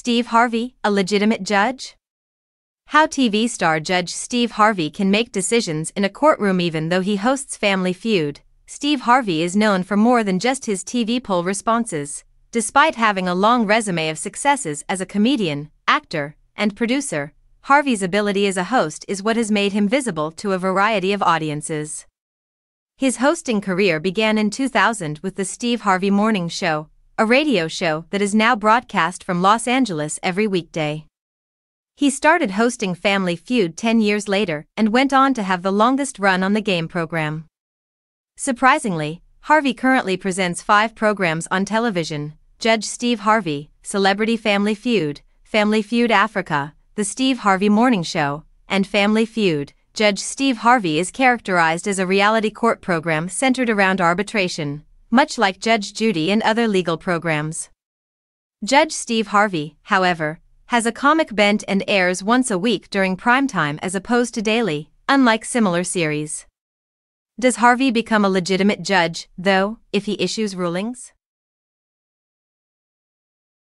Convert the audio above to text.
Steve Harvey, a legitimate judge? How TV star Judge Steve Harvey can make decisions in a courtroom even though he hosts Family Feud. Steve Harvey is known for more than just his TV poll responses. Despite having a long resume of successes as a comedian, actor, and producer, Harvey's ability as a host is what has made him visible to a variety of audiences. His hosting career began in 2000 with The Steve Harvey Morning Show, a radio show that is now broadcast from Los Angeles every weekday. He started hosting Family Feud 10 years later and went on to have the longest run on the game program. Surprisingly, Harvey currently presents five programs on television Judge Steve Harvey, Celebrity Family Feud, Family Feud Africa, The Steve Harvey Morning Show, and Family Feud. Judge Steve Harvey is characterized as a reality court program centered around arbitration, much like Judge Judy and other legal programs. Judge Steve Harvey, however, has a comic bent and airs once a week during primetime as opposed to daily, unlike similar series. Does Harvey become a legitimate judge, though, if he issues rulings?